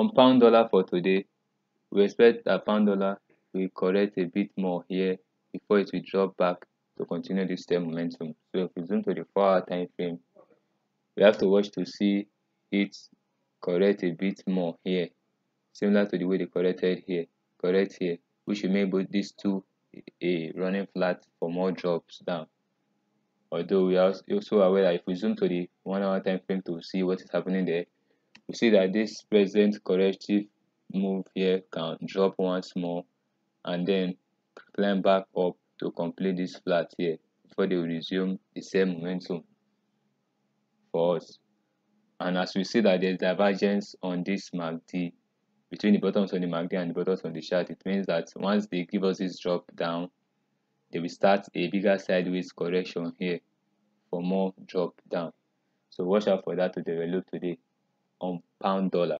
on pound dollar for today. We expect that pound dollar. Will correct a bit more here before it will drop back to continue this same momentum. So if we zoom to the four hour time frame we have to watch to see it correct a bit more here. Similar to the way they corrected here. Correct here which will make both these two a running flat for more drops down. Although we are also aware that if we zoom to the one hour time frame to see what is happening there we see that this present corrective move here can drop once more and then climb back up to complete this flat here before they will resume the same momentum for us. And as we see that there's divergence on this MACD between the bottoms on the MACD and the bottoms on the chart it means that once they give us this drop down they will start a bigger sideways correction here for more drop down. So watch out for that to develop today on pound dollar